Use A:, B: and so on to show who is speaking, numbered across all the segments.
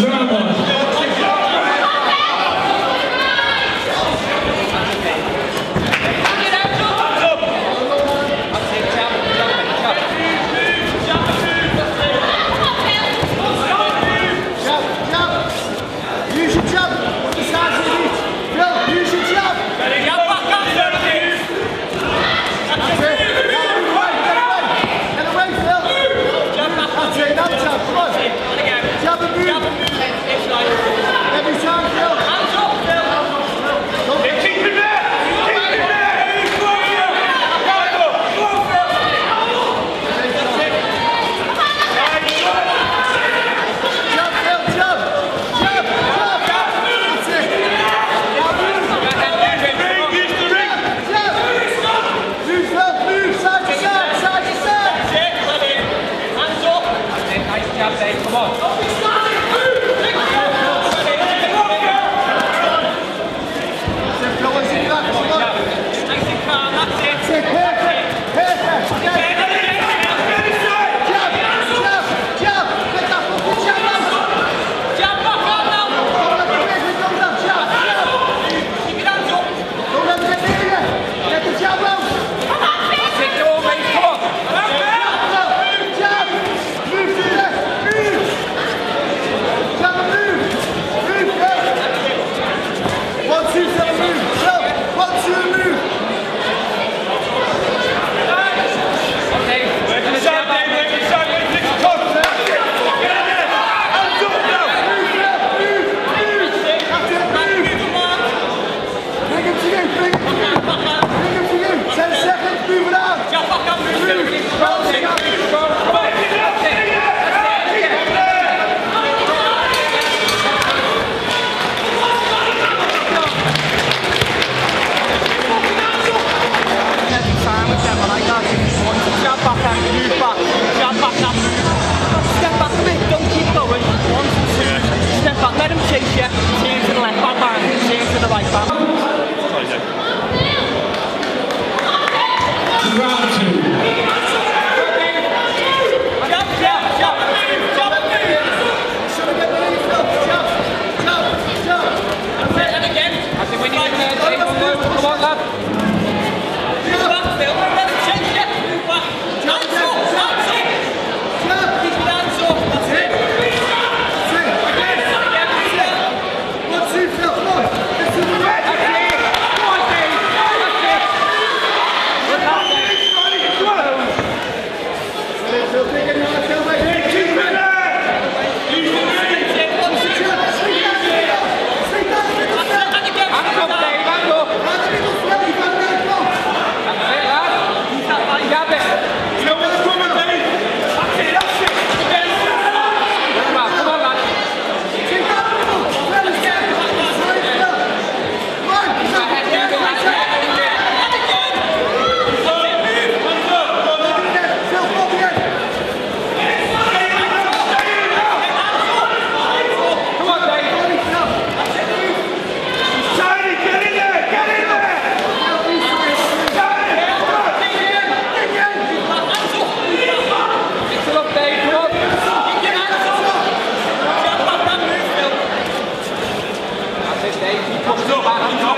A: Vamos. 아,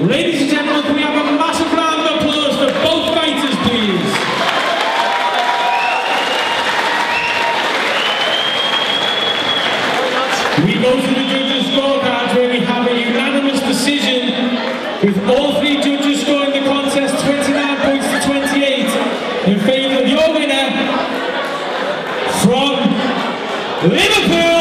A: Ladies and gentlemen, can we have a massive round of applause for both fighters, please? We go to the judges' scorecards where we have a unanimous decision with all three judges scoring the contest 29 points to 28 in favour of your winner from Liverpool.